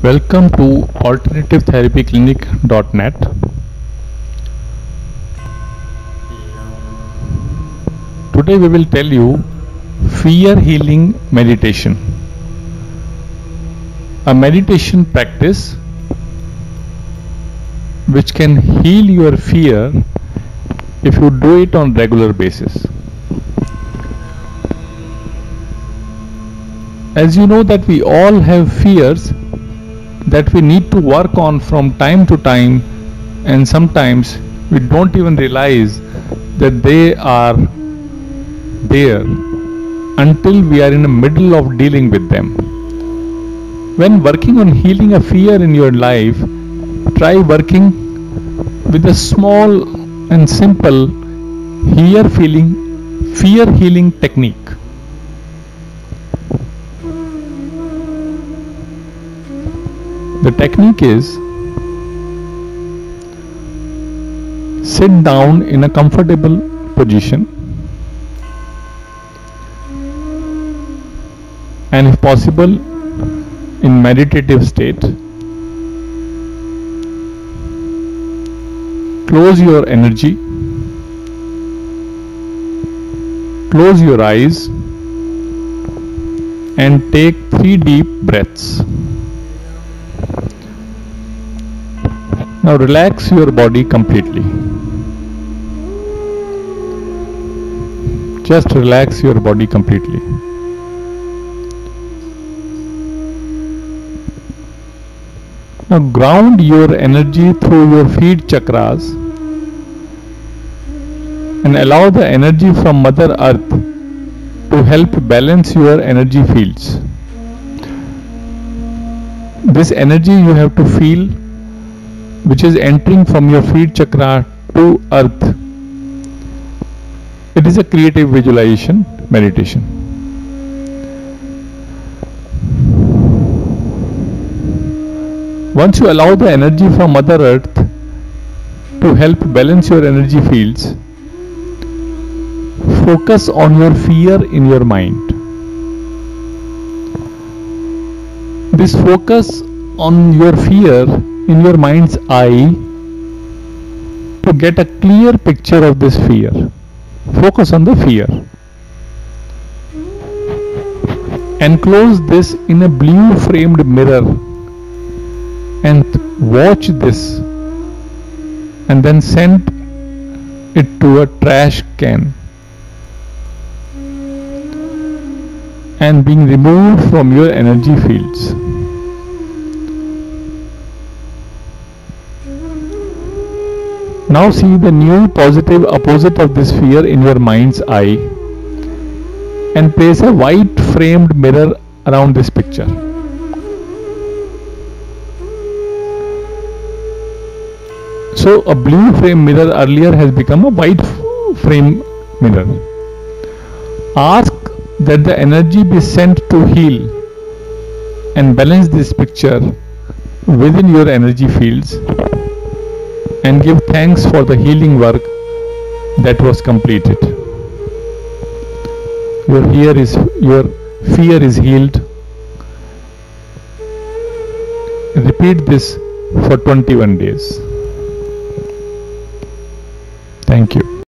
Welcome to alternativetherapyclinic.net. Today we will tell you fear healing meditation. A meditation practice which can heal your fear if you do it on regular basis. As you know that we all have fears that we need to work on from time to time and sometimes we don't even realize that they are there until we are in the middle of dealing with them. When working on healing a fear in your life, try working with a small and simple fear feeling fear healing technique. The technique is sit down in a comfortable position and if possible in meditative state. Close your energy. Close your eyes and take three deep breaths now relax your body completely just relax your body completely Now ground your energy through your feet chakras and allow the energy from Mother Earth to help balance your energy fields. This energy you have to feel which is entering from your feet chakra to earth. It is a creative visualization meditation. Once you allow the energy from Mother Earth to help balance your energy fields, focus on your fear in your mind. This focus on your fear in your mind's eye to get a clear picture of this fear. Focus on the fear. Enclose this in a blue framed mirror and watch this and then send it to a trash can and being removed from your energy fields. Now see the new positive opposite of this fear in your mind's eye and place a white framed mirror around this picture. So a blue frame mirror earlier has become a white frame mirror. Ask that the energy be sent to heal and balance this picture within your energy fields and give thanks for the healing work that was completed. Your is your fear is healed. Repeat this for 21 days.